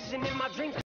vision in my dreams.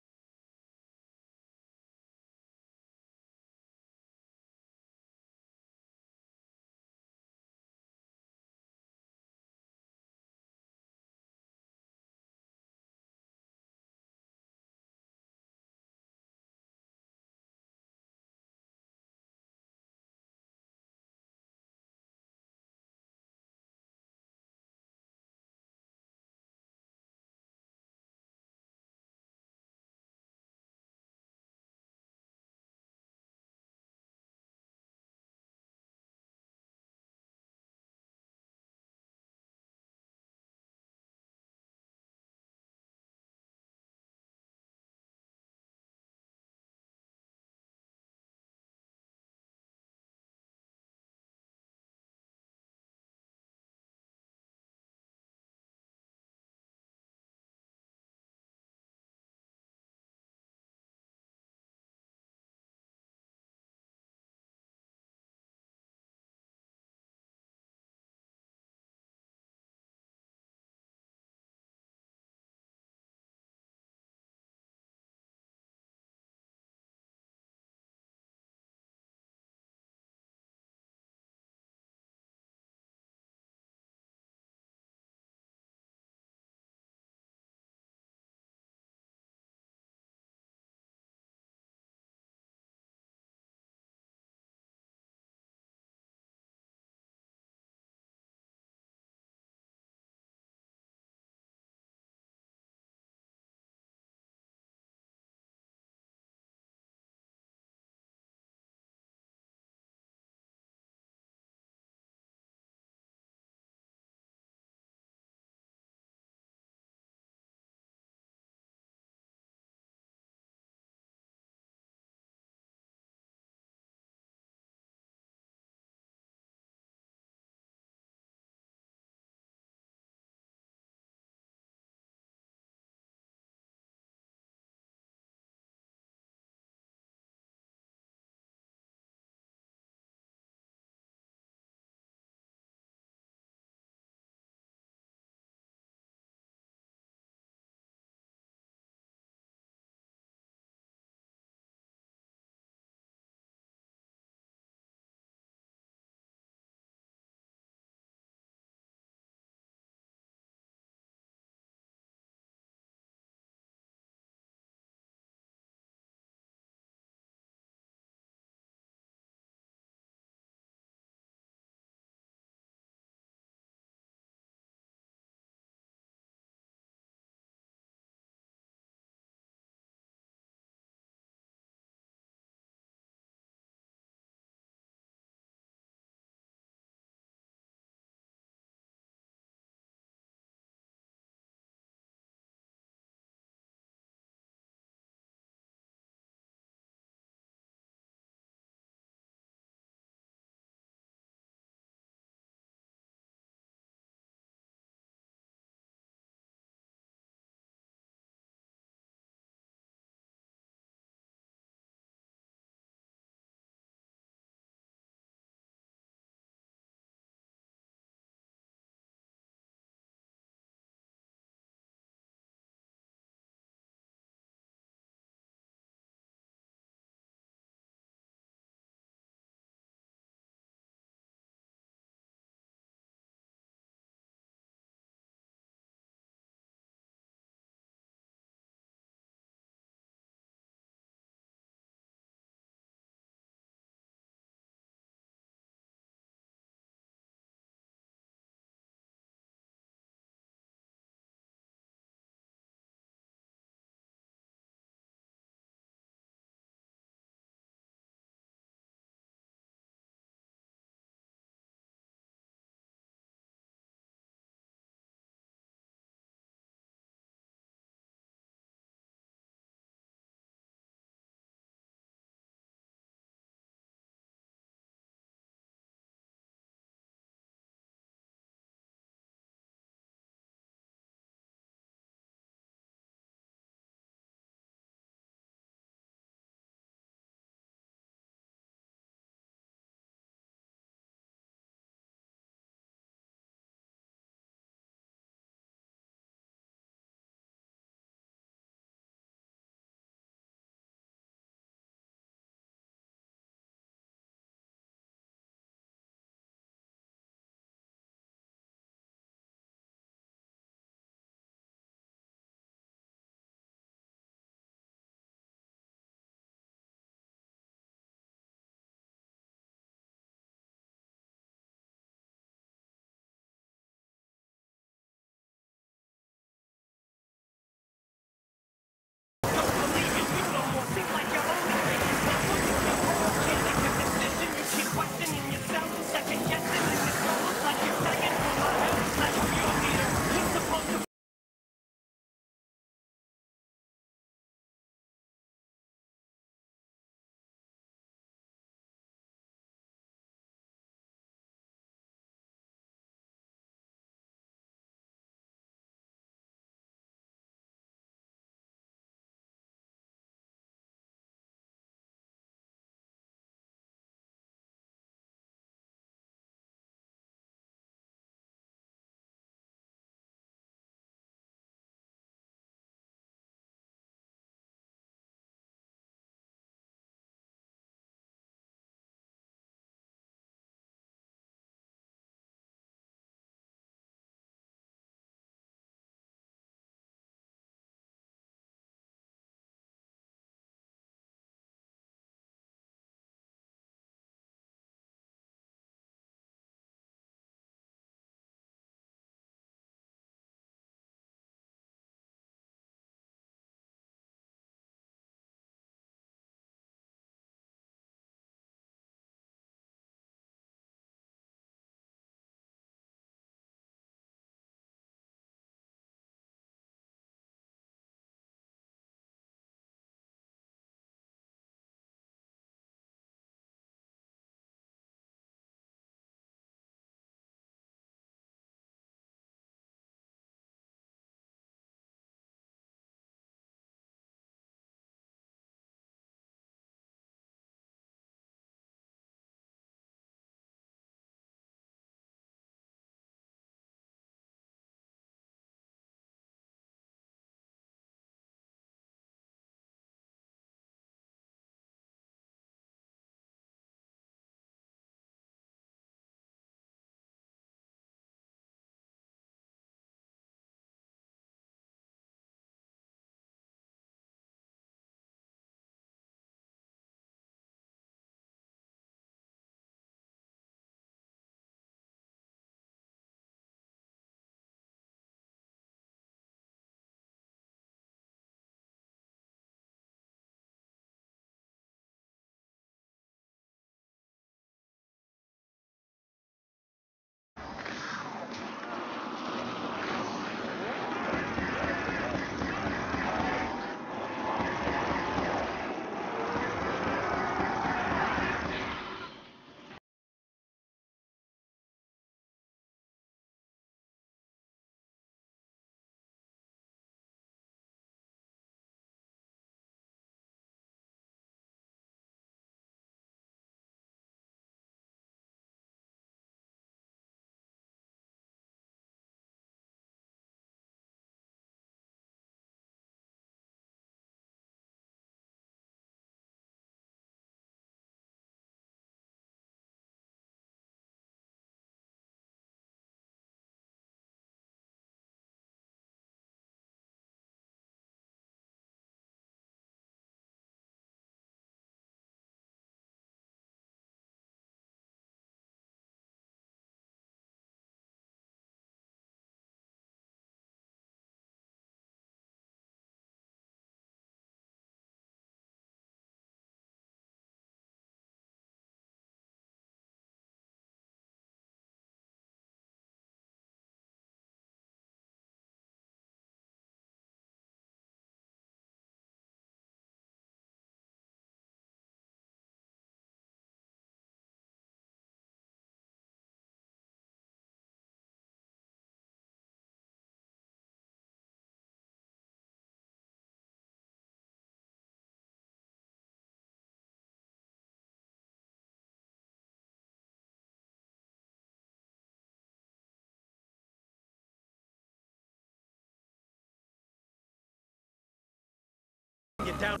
Down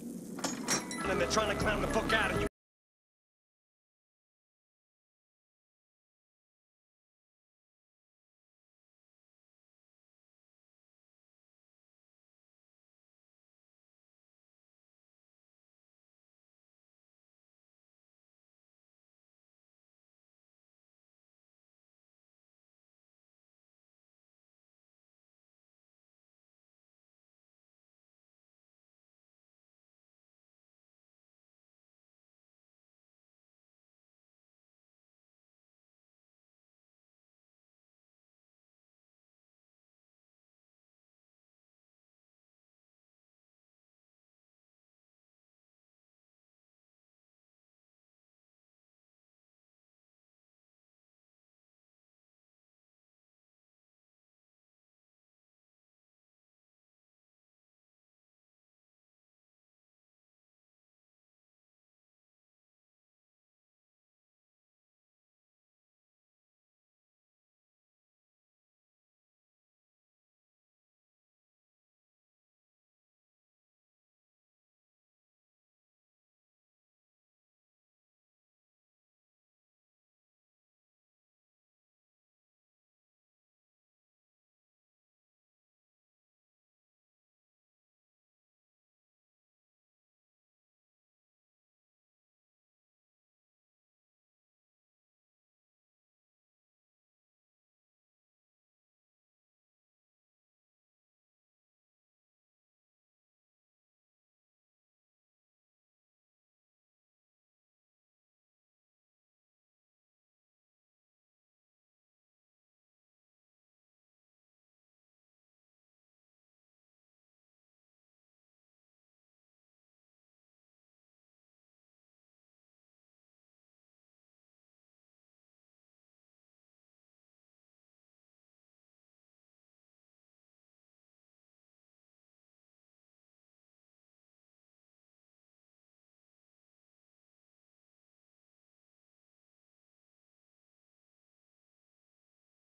and they're trying to clown the fuck out of you.